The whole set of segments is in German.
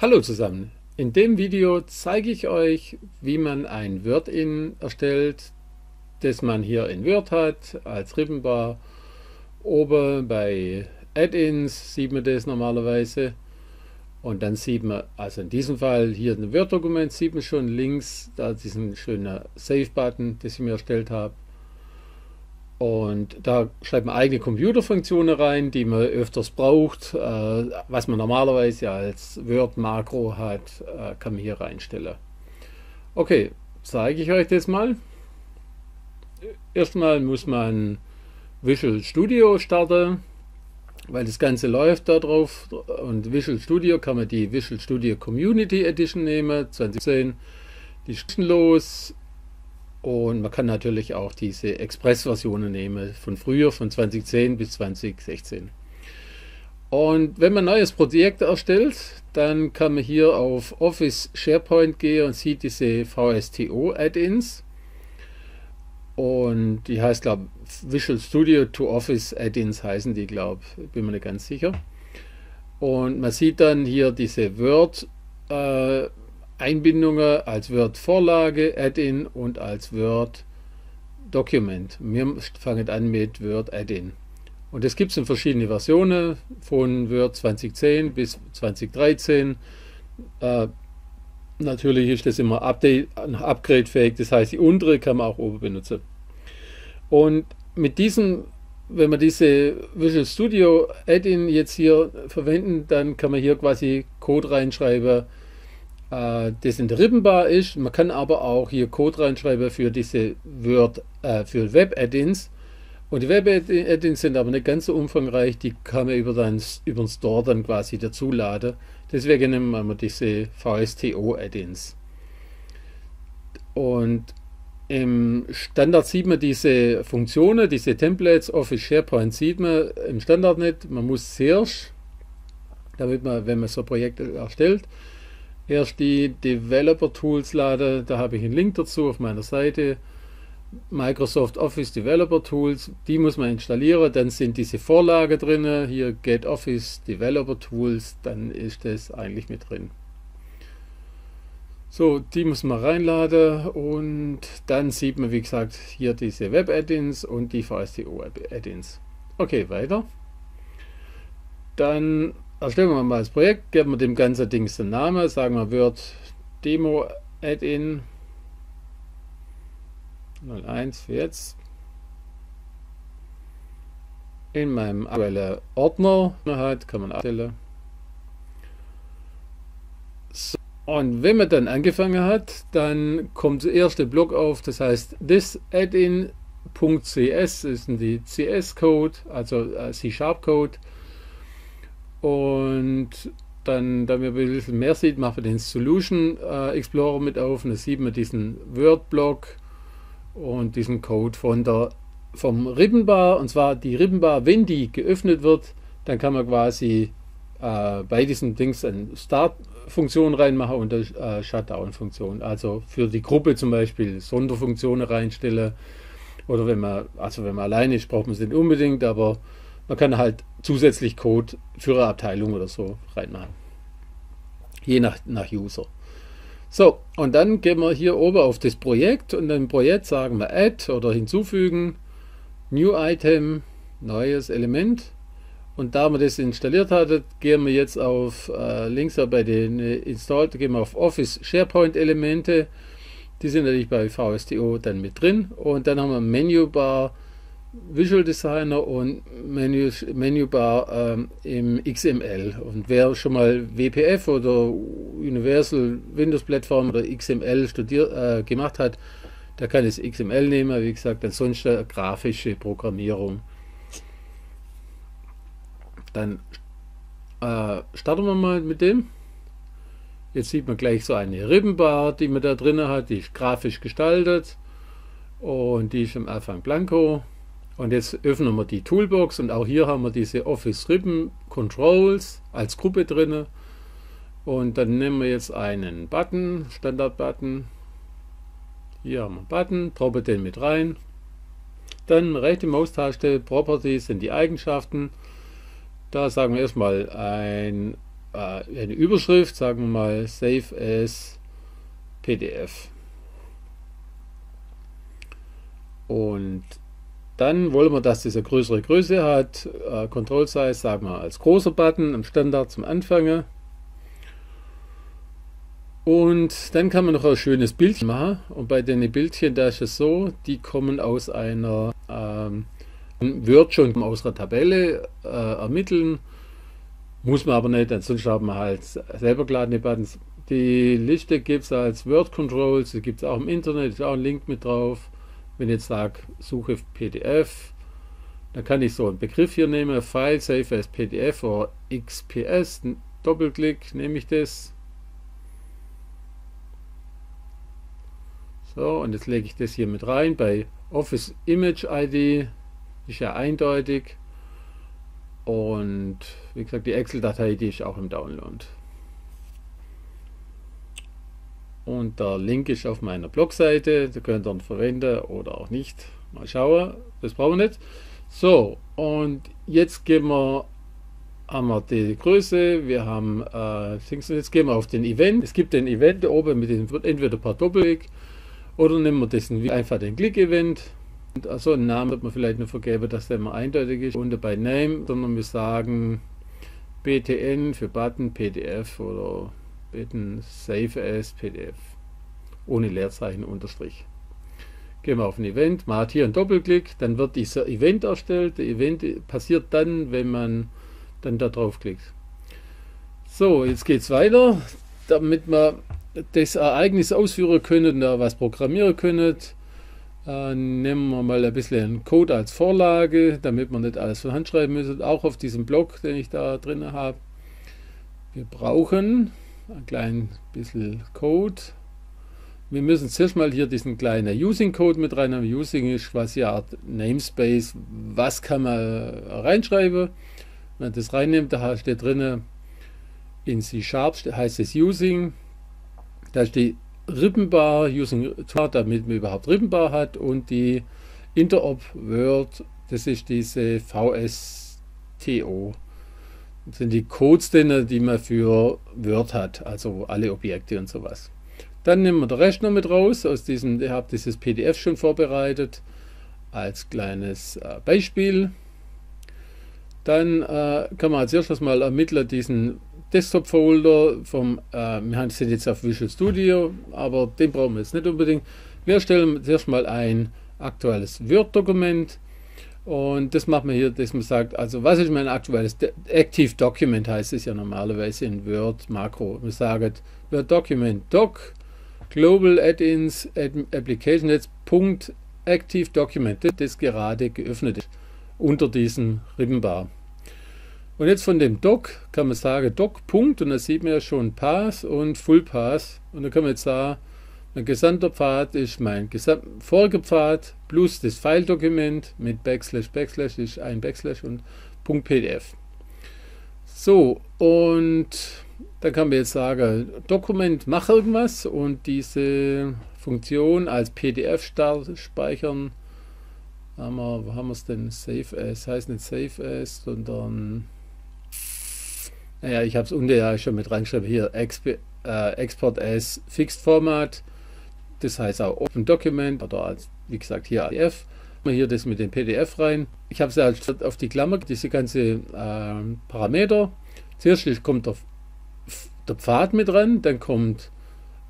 Hallo zusammen, in dem Video zeige ich euch, wie man ein Word-In erstellt, das man hier in Word hat, als Rippenbar. Oben bei Add-ins sieht man das normalerweise. Und dann sieht man, also in diesem Fall hier ein Word-Dokument, sieht man schon links, da diesen schönen Save-Button, das ich mir erstellt habe. Und da schreibt man eigene Computerfunktionen rein, die man öfters braucht. Äh, was man normalerweise als Word-Makro hat, äh, kann man hier reinstellen. Okay, zeige ich euch das mal. Erstmal muss man Visual Studio starten, weil das Ganze läuft da drauf. Und Visual Studio kann man die Visual Studio Community Edition nehmen, 2010. Die ist kostenlos und man kann natürlich auch diese Express-Versionen nehmen, von früher, von 2010 bis 2016. Und wenn man ein neues Projekt erstellt, dann kann man hier auf Office SharePoint gehen und sieht diese VSTO-Add-ins. Und die heißt, glaube ich, Visual Studio to Office Add-ins heißen die, glaube ich, bin mir nicht ganz sicher. Und man sieht dann hier diese Word äh, Einbindungen als Word-Vorlage, Add-in und als Word-Document. Wir fangen an mit Word-Add-in. Und das gibt es in verschiedene Versionen, von Word 2010 bis 2013. Äh, natürlich ist das immer upgradefähig, das heißt, die untere kann man auch oben benutzen. Und mit diesem, wenn wir diese Visual Studio Add-in jetzt hier verwenden, dann kann man hier quasi Code reinschreiben, äh, das in der Rippenbar ist. Man kann aber auch hier Code reinschreiben für diese Word, äh, für Web-Add-ins. Und die Web-Add-ins sind aber nicht ganz so umfangreich, die kann man über, den, über den Store dann quasi dazuladen. Deswegen nehmen wir diese VSTO-Add-ins. Und im Standard sieht man diese Funktionen, diese Templates, Office SharePoint sieht man im Standard nicht. Man muss zuerst, damit man, wenn man so Projekte erstellt, erst die Developer Tools lade. Da habe ich einen Link dazu auf meiner Seite. Microsoft Office Developer Tools, die muss man installieren. Dann sind diese Vorlage drin. Hier Get Office Developer Tools, dann ist das eigentlich mit drin. So, die muss man reinladen und dann sieht man, wie gesagt, hier diese Web-Add-ins und die VSTO-Add-ins. Okay, weiter. Dann erstellen wir mal das Projekt, geben wir dem ganzen Ding den Namen, sagen wir Word Demo Add-in 01 für jetzt. In meinem aktuellen Ordner halt kann man abstellen. So. Und wenn man dann angefangen hat, dann kommt der erste Block auf, das heißt this add-in.cs ist die CS-Code, also C-Sharp-Code. Und dann, damit man ein bisschen mehr sieht, machen wir den Solution äh, Explorer mit auf und da sieht man diesen Word-Block und diesen Code von der, vom Rippenbar. Und zwar die Rippenbar, wenn die geöffnet wird, dann kann man quasi äh, bei diesem Dings eine Start-Funktion reinmachen und eine äh, Shutdown-Funktion. Also für die Gruppe zum Beispiel Sonderfunktionen reinstellen. Oder wenn man, also wenn man alleine ist, braucht man es nicht unbedingt, aber man kann halt zusätzlich Code für eine Abteilung oder so reinmachen. Je nach, nach User. So, und dann gehen wir hier oben auf das Projekt und im Projekt sagen wir Add oder hinzufügen, New Item, neues Element. Und da wir das installiert hatten, gehen wir jetzt auf äh, links bei den äh, Installed, gehen wir auf Office SharePoint Elemente. Die sind natürlich bei VSTO dann mit drin. Und dann haben wir Menübar Visual Designer und Menü, Menübar ähm, im XML. Und wer schon mal WPF oder Universal Windows Plattform oder XML studiert, äh, gemacht hat, der kann das XML nehmen. Wie gesagt, ansonsten grafische Programmierung. Dann äh, starten wir mal mit dem. Jetzt sieht man gleich so eine Rippenbar, die man da drin hat. Die ist grafisch gestaltet und die ist am Anfang blanko. Und jetzt öffnen wir die Toolbox und auch hier haben wir diese Office Ribbon Controls als Gruppe drin. Und dann nehmen wir jetzt einen Button, Standard-Button. Hier haben wir einen Button, droppe den mit rein. Dann rechte Maustaste, Properties sind die Eigenschaften. Da sagen wir erstmal ein äh, eine Überschrift, sagen wir mal Save as PDF. Und dann wollen wir, dass diese größere Größe hat. Äh, Control Size sagen wir als großer Button im Standard zum Anfangen. Und dann kann man noch ein schönes Bildchen machen. Und bei den Bildchen, da ist es so, die kommen aus einer ähm, Word schon aus einer Tabelle äh, ermitteln. Muss man aber nicht, sonst haben wir halt selber geladene Buttons. Die Liste gibt es als Word Controls, die gibt es auch im Internet, ist auch ein Link mit drauf. Wenn ich jetzt sage, suche PDF, dann kann ich so einen Begriff hier nehmen, File, Save as PDF oder XPS, Doppelklick, nehme ich das So, und jetzt lege ich das hier mit rein bei Office Image ID. Ist ja eindeutig. Und wie gesagt, die Excel-Datei, die ist auch im Download. Und der Link ist auf meiner Blogseite. Da könnt ihr ihn verwenden oder auch nicht. Mal schauen. Das brauchen wir nicht. So, und jetzt gehen wir, haben wir die Größe. Wir haben, äh, jetzt gehen wir auf den Event. Es gibt den Event oben mit dem entweder per Doppelweg oder nehmen wir das einfach den Click-Event. Also einen Namen wird man vielleicht nur vergeben, dass der immer eindeutig ist. Und bei Name, sondern wir sagen BTN für Button PDF oder bitten Save as PDF. Ohne Leerzeichen Unterstrich. Gehen wir auf ein Event, macht hier einen Doppelklick, dann wird dieser Event erstellt. Der Event passiert dann, wenn man dann da drauf klickt. So, jetzt geht es weiter, damit man das Ereignis ausführen können, da was programmieren können. Äh, nehmen wir mal ein bisschen Code als Vorlage, damit wir nicht alles von Hand schreiben müssen. Auch auf diesem Block, den ich da drin habe. Wir brauchen ein klein bisschen Code. Wir müssen zuerst mal hier diesen kleinen Using-Code mit rein haben. Using ist quasi eine Art Namespace. Was kann man reinschreiben? Wenn man das reinnimmt, da steht drin, in C-Sharp heißt es Using. Da die Rippenbar Using damit man überhaupt Rippenbar hat und die Interop Word, das ist diese VSTO. Sind die Codes, die man für Word hat, also alle Objekte und sowas. Dann nehmen wir den Rest noch mit raus. Aus diesem, ich habe dieses PDF schon vorbereitet als kleines äh, Beispiel. Dann äh, kann man als erstes mal ermitteln diesen Desktop-Folder vom, äh, wir sind jetzt auf Visual Studio, aber den brauchen wir jetzt nicht unbedingt. Wir erstellen zuerst mal ein aktuelles Word-Dokument und das machen wir hier, dass man sagt, also was ist mein aktuelles Active Document heißt es ja normalerweise in Word Makro. Wir sagen Word Document Doc Global Add-ins Application jetzt Punkt Active Document, das gerade geöffnet ist unter diesem Rippenbar. Und jetzt von dem Doc kann man sagen, Doc Punkt und da sieht man ja schon Pass und Full Pass. Und da kann man jetzt sagen, mein gesamter Pfad ist mein voriger Pfad plus das File-Dokument mit Backslash Backslash ist ein Backslash und Punkt PDF. So, und dann kann man jetzt sagen, Dokument mach irgendwas und diese Funktion als PDF speichern. Haben wir, wo haben wir es denn? Save as, heißt nicht Save as, sondern naja, ich habe es unten ja schon mit reingeschrieben. Hier Exp äh, Export as Fixed Format. Das heißt auch Open Document oder als, wie gesagt, hier PDF. Hier das mit dem PDF rein. Ich habe es halt auf die Klammer, diese ganze äh, Parameter. Zuerst kommt der, der Pfad mit dran, dann kommt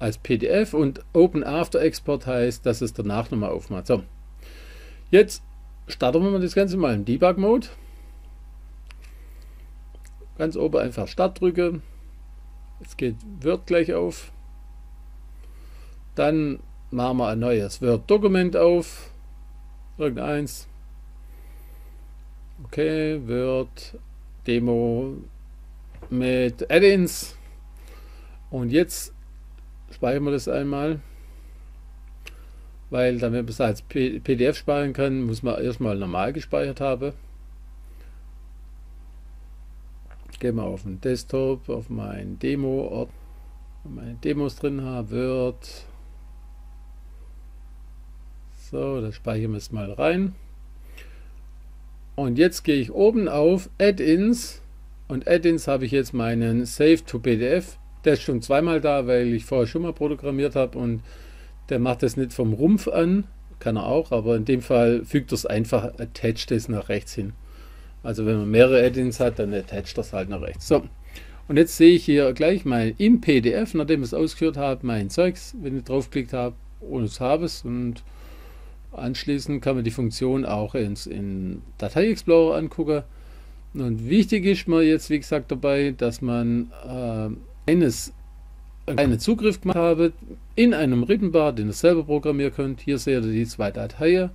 als PDF und Open After Export heißt, dass es danach nochmal aufmacht. So, jetzt starten wir mal das Ganze mal im Debug-Mode. Ganz oben einfach Start drücke. Es geht Word gleich auf. Dann machen wir ein neues Word-Dokument auf. Irgendeins. Okay, Word Demo mit Add-ins. Und jetzt speichern wir das einmal. Weil damit man es als PDF speichern kann, muss man erstmal normal gespeichert haben. Gehen wir auf den Desktop, auf meinen Demo-Ort, meine Demos drin habe, Word. So, da speichern wir es mal rein. Und jetzt gehe ich oben auf Add-ins und Add-ins habe ich jetzt meinen Save to PDF. Der ist schon zweimal da, weil ich vorher schon mal programmiert habe und der macht das nicht vom Rumpf an, kann er auch, aber in dem Fall fügt es einfach, attached es nach rechts hin. Also wenn man mehrere Add-ins hat, dann attached das halt nach rechts. So, und jetzt sehe ich hier gleich mal im PDF, nachdem ich es ausgeführt habe, mein Zeugs, wenn ich draufklickt habe und es habe es und anschließend kann man die Funktion auch ins, in Datei Explorer angucken. Und wichtig ist mir jetzt, wie gesagt, dabei, dass man äh, eines einen Zugriff gemacht habe in einem Rippenbar, den ihr selber programmieren könnt. Hier seht ihr die zwei Dateien.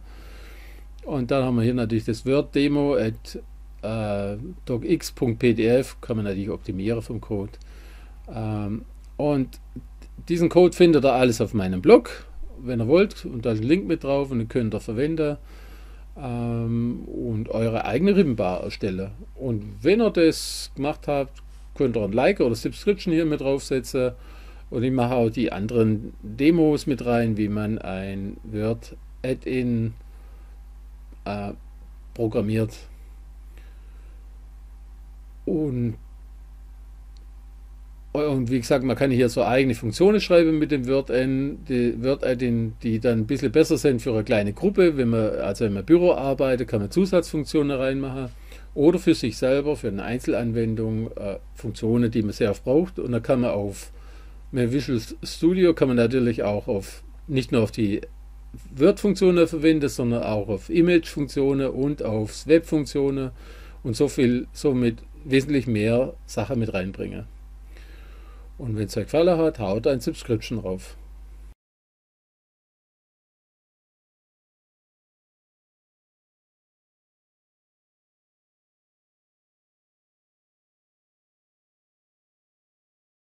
Und dann haben wir hier natürlich das Word-Demo at äh, docx.pdf, kann man natürlich optimieren vom Code. Ähm, und diesen Code findet ihr alles auf meinem Blog, wenn ihr wollt. Und da ist ein Link mit drauf und den könnt ihr verwenden ähm, und eure eigene Rippenbar erstellen. Und wenn ihr das gemacht habt, könnt ihr ein Like oder Subscription hier mit draufsetzen und ich mache auch die anderen Demos mit rein, wie man ein Word Add-in äh, programmiert. Und, und wie gesagt, man kann hier so eigene Funktionen schreiben mit dem Word die Word Add-in, die dann ein bisschen besser sind für eine kleine Gruppe. Wenn man, also wenn man Büro arbeitet, kann man Zusatzfunktionen reinmachen. Oder für sich selber, für eine Einzelanwendung, äh, Funktionen, die man sehr oft braucht. Und dann kann man auf mit Visual Studio kann man natürlich auch auf nicht nur auf die Word-Funktionen verwenden, sondern auch auf Image-Funktionen und auf Web-Funktionen und so viel, somit wesentlich mehr Sachen mit reinbringen. Und wenn es euch gefallen hat, haut ein Subscription drauf.